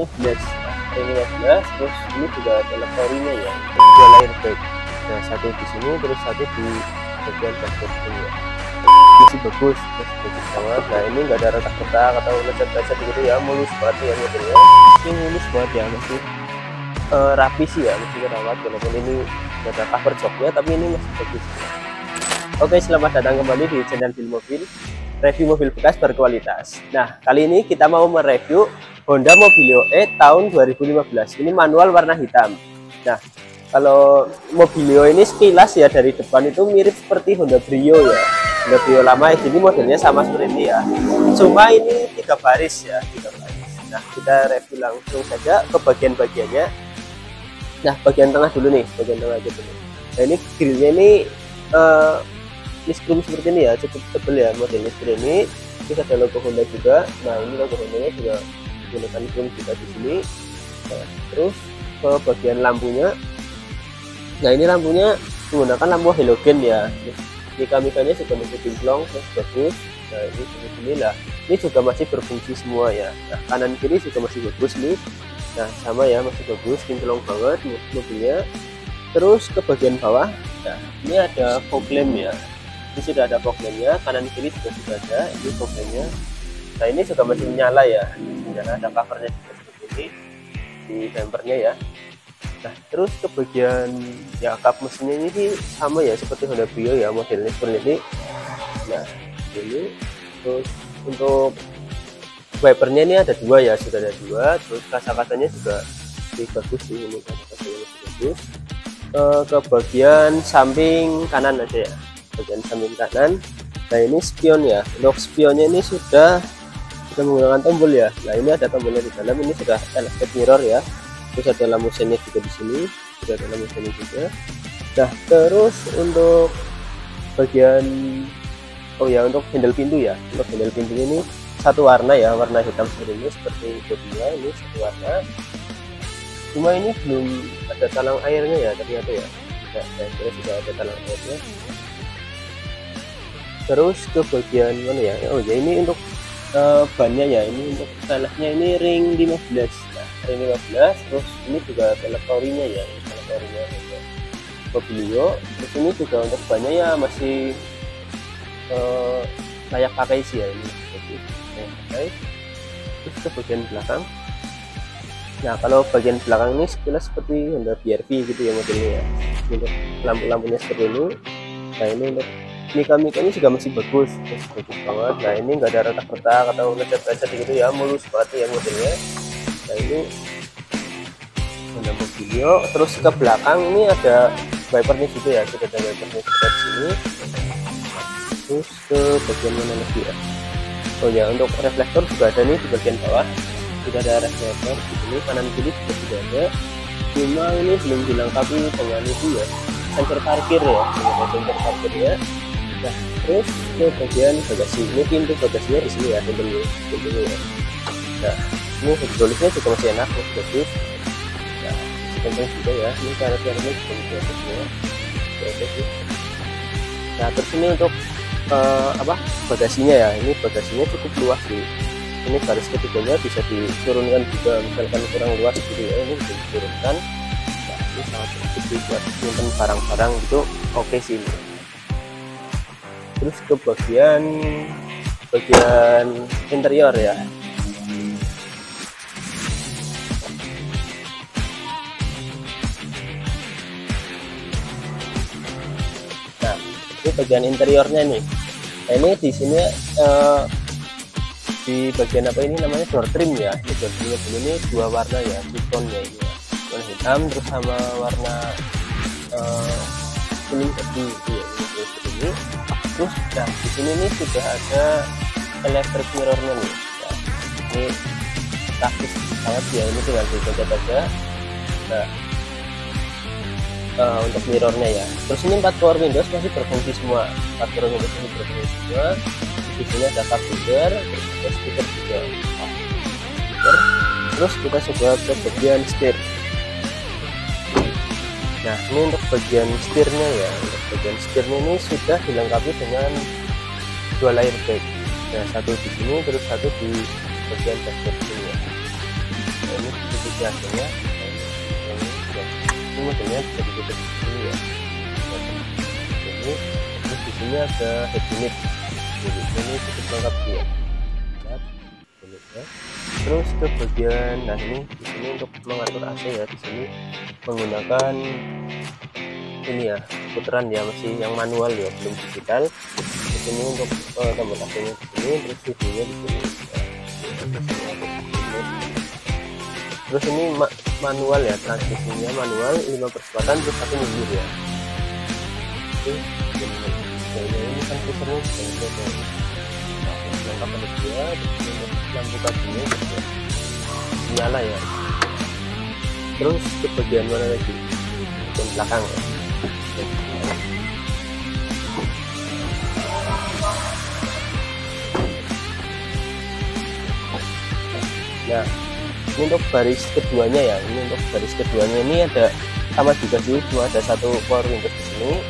ini flash nah, ini flash terus ini juga ada ya. Dua layer back nah satu di sini terus satu di bagian dashboard sini ya. Masih bagus masih bagus banget. Nah ini enggak ada retak-retak atau lecet-lecet gitu ya mulus banget ya modelnya ini mulus banget ya masih uh, rapi sih ya masih rawat walaupun ini ada cover joknya tapi ini masih bagus. Oke selamat datang kembali di channel film mobil. Review mobil bekas berkualitas. Nah kali ini kita mau mereview Honda Mobilio E tahun 2015 ini manual warna hitam. Nah kalau Mobilio ini sekilas ya dari depan itu mirip seperti Honda Brio ya. Honda Brio lama ini modelnya sama seperti ini ya. Cuma ini tiga baris ya tiga baris. Nah kita review langsung saja ke bagian-bagiannya. Nah bagian tengah dulu nih bagian tengah aja dulu. Nah ini grillnya ini uh, ini seperti ini ya cukup tebal ya modelnya seperti ini. Terus ada logo Honda juga. Nah ini logo Honda juga menggunakan chrome juga di sini. Nah, terus ke bagian lampunya. Nah ini lampunya menggunakan lampu halogen ya. Mika-mikanya juga masih kinclong terus bagus. Nah ini seperti ini lah. Ini juga masih berfungsi semua ya. Nah kanan kiri juga masih bagus nih. Nah sama ya masih bagus kinclong banget mobilnya. Terus ke bagian bawah. Nah ini ada fog lamp ya. Ini sudah ada foglamnya kanan kiri juga sudah ada. Ini foglamnya nah ini juga masih menyala ya. Menyala. Ada covernya seperti ini. Di bumpernya ya. Nah terus ke bagian ya kap mesinnya ini sih sama ya seperti Honda Brio ya modelnya seperti ini. Nah ini terus untuk wipernya ini ada dua ya sudah ada dua. Terus kasa-kasanya juga lebih bagus sih ini kasa-kasanya lebih bagus. Uh, ke bagian samping kanan aja ya. Bagian samping kanan. Nah ini spion ya. Untuk spionnya ini sudah kita menggunakan tombol ya. Nah ini ada tombolnya di dalam. Ini sudah electric mirror ya. Terus ada lampu sennya juga di sini. Sudah ada lampu sennya juga. Nah terus untuk bagian oh ya untuk handle pintu ya. Untuk handle pintu ini satu warna ya. Warna hitam seperti ini seperti kedua ini satu warna. Cuma ini belum ada talang airnya ya ternyata ya. Tidak saya kira sudah ada talang airnya. Terus ke bagian mana ya? Oh ya ini untuk uh, bannya ya ini untuk tanahnya ini ring 15 nah, ring 15 terus ini juga telektorinya ya telektorinya Mobilio terus ini juga untuk bannya ya masih uh, layak pakai sih ya ini. Layak pakai. Terus ke bagian belakang. Nah kalau bagian belakang ini sekilas seperti Honda BRV gitu ya modelnya ya. Untuk lampu-lampunya seperti ini. Nah ini untuk mika-mika ini juga masih bagus masih bagus banget. Nah ini enggak ada retak-retak atau lecet-lecet gitu ya mulus banget ya modelnya. Nah ini Honda Mobilio terus ke belakang ini ada wipernya juga ya sudah ada wipernya di sini. Terus ke bagian mana lagi ya? Oh ya untuk reflektor juga ada nih di bagian bawah. Sudah ada reflektor di sini kanan kiri juga sudah ada. Cuma ini belum dilengkapi dengan itu ya. Sensor parkir ya sensor parkir ya nah terus ke bagian bagasi ini pintu bagasinya di sini ya pintunya pintunya ya. Nah ini hidroliknya juga masih enak bagus. Nah kencang juga ya ini cara caranya juga masih ya. Oke nah terus ini untuk uh, apa bagasinya ya ini bagasinya cukup luas sih. Ini garis ketiganya bisa diturunkan juga misalkan kurang luas gitu ya ini bisa diturunkan. Nah ini sangat bagus buat simpan barang-barang itu oke okay sih. ini terus ke bagian bagian interior ya. Nah ini bagian interiornya nih. Nah ini di sini uh, di bagian apa ini namanya? Door trim ya. Ini door trim. Ini dua warna ya ya ini ya. Warna hitam terus sama warna uh, kuning kebi ya, ini, ini terus nah di sini nih sudah ada electric mirrornya nih. Nah, ini praktis banget ya ini tinggal dipencet aja nah uh, untuk mirrornya ya. Terus ini empat power windows masih berfungsi semua. Empat power windows masih berfungsi semua. Di sini ada cup terus ada speaker juga. Speaker terus kita coba ke bagian setir nah ini untuk bagian setirnya ya. Untuk bagian setirnya ini sudah dilengkapi dengan dua layer bag nah satu di sini terus satu di bagian dashboard sini ya. Nah, ini titik hasilnya. Nah, ini, modelnya bisa ditutup di sini ya ini terus di sini ada head unit. Jadi ini cukup lengkap dia lihat unitnya terus ke bagian nah ini di sini untuk mengatur AC ya di sini menggunakan ini ya putaran ya masih yang manual ya belum digital. Di sini untuk uh, tombol AC nya di sini terus CD nya di sini. Terus ini ma manual ya transmisinya manual lima percepatan terus satu mundur ya. Ini kan puternya lengkap ada dia lampu kakinya juga nyala ya. Terus ke bagian mana lagi? Bagian belakang ya. Nah ini untuk baris keduanya ya. Ini untuk baris keduanya. Ini ada sama juga sih cuma ada satu power window di sini.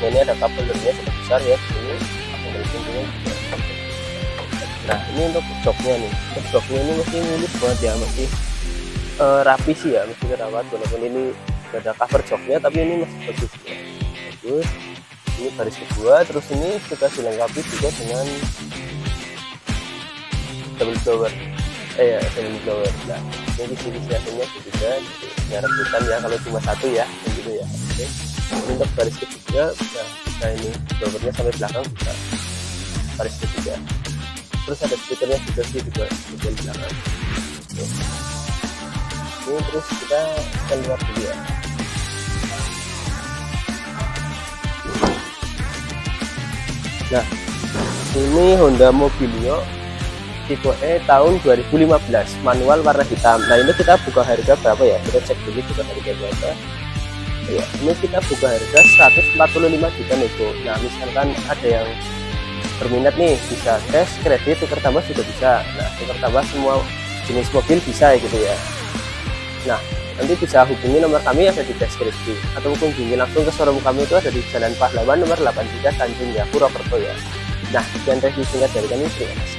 Ini ada kabelnya cukup besar ya di sini. Kabel pintunya juga nah ini untuk joknya nih. Untuk joknya ini masih mulus banget ya masih uh, rapi sih ya masih terawat walaupun ini gak ada cover joknya tapi ini masih bagus. Ya bagus. Ini baris kedua terus ini sudah dilengkapi juga dengan double blower. Eh ya double blower. Nah ini sini hasilnya juga ya rebutan ya kalau cuma satu ya gitu ya. Oke. Ini untuk baris ketiga nah kita ini blowernya sampai belakang bisa baris ketiga terus ada speakernya juga sih juga bagian belakang oke. ini terus kita akan lihat dulu ya. Nah ini Honda Mobilio tipe E tahun 2015 manual warna hitam. Nah ini kita buka harga berapa ya? Kita cek dulu buka harga berapa ya ini kita buka harga 145 juta nego. Nah misalkan ada yang berminat nih bisa cash kredit tukar tambah juga bisa. Nah tukar tambah semua jenis mobil bisa ya gitu ya. Nah nanti bisa hubungi nomor kami ada di deskripsi. Atau kunjungi langsung ke showroom kami itu ada di Jalan Pahlawan nomor 83 Tanjung Ya Purwokerto ya. Nah sekian review singkat dari kami. Terima kasih